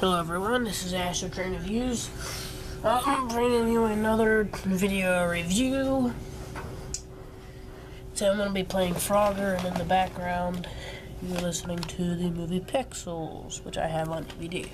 Hello everyone, this is Astrotrain Reviews. I'm bringing you another video review. So I'm going to be playing Frogger, and in the background, you're listening to the movie Pixels, which I have on DVD.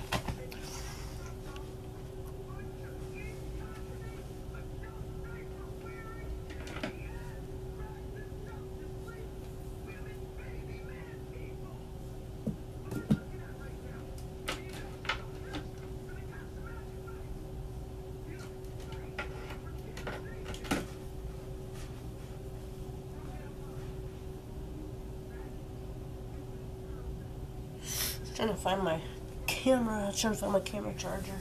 Trying to find my camera. Trying to find my camera charger.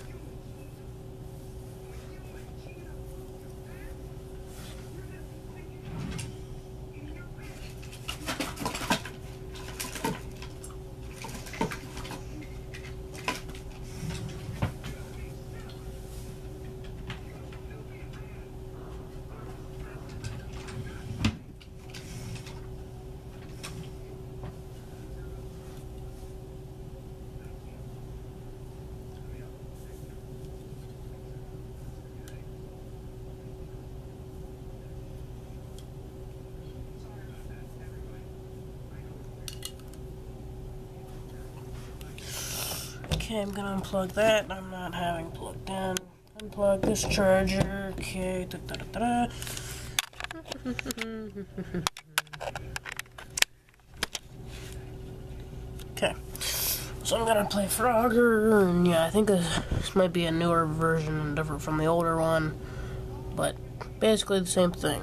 Okay, I'm gonna unplug that. I'm not having plugged in. Unplug this charger. Okay. Da, da, da, okay. So I'm gonna play Frogger, and yeah, I think this, this might be a newer version, different from the older one, but basically the same thing.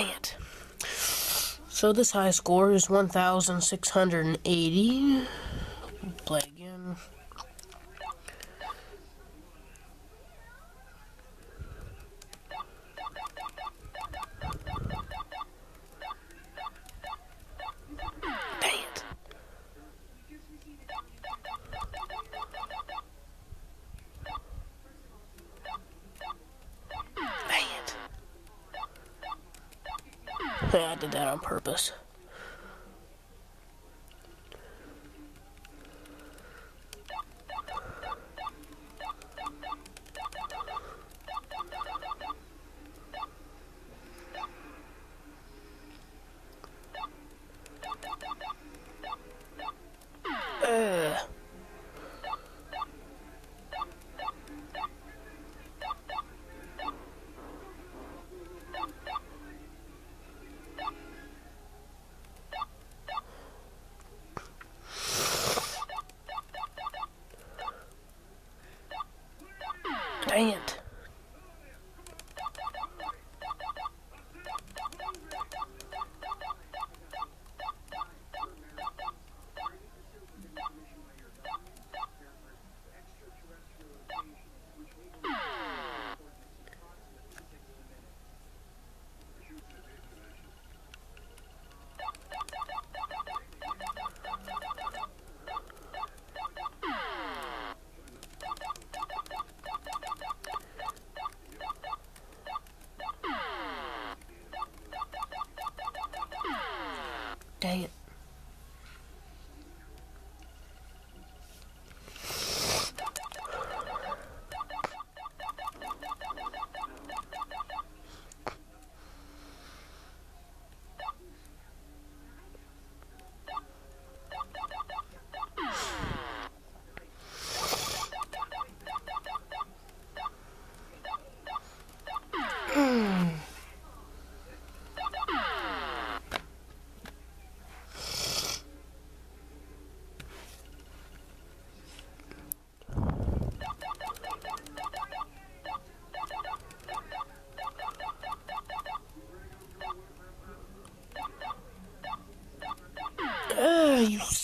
Dang it. So this high score is 1,680. I did that on purpose.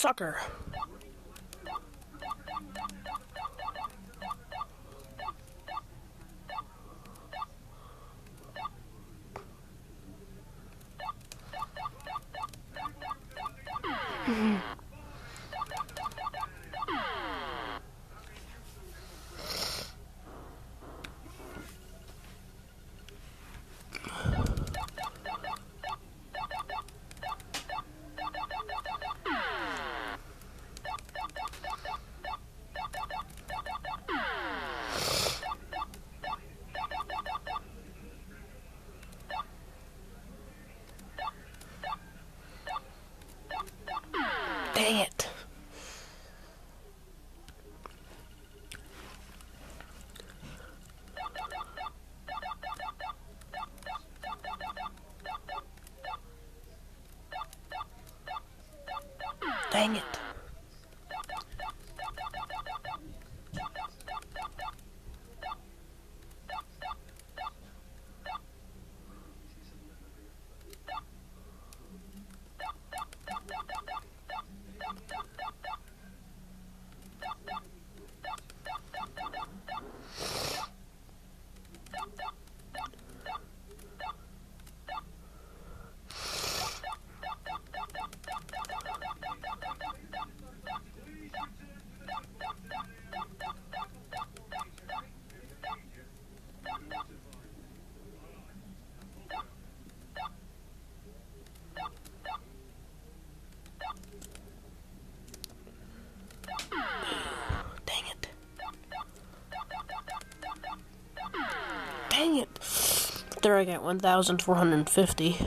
Sucker. Dang it. There I got 1,450.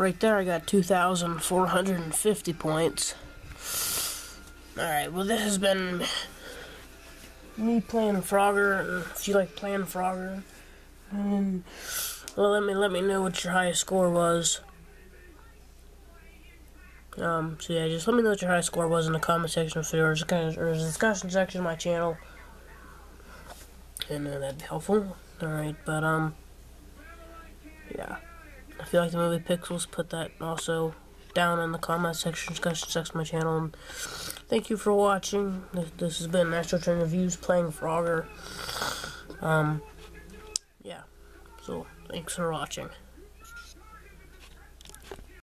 Right there, I got 2,450 points. Alright, well, this has been me playing Frogger. If you like playing Frogger, well, let me let me know what your highest score was. Um, so yeah, just let me know what your highest score was in the comment section of kind or the discussion section of my channel, and uh, that'd be helpful. All right, but um, yeah. If you like the movie Pixels, put that also down in the comment section, discussion section my channel. And thank you for watching. This, this has been Astrotrain Reviews playing Frogger. Um, yeah. So, thanks for watching.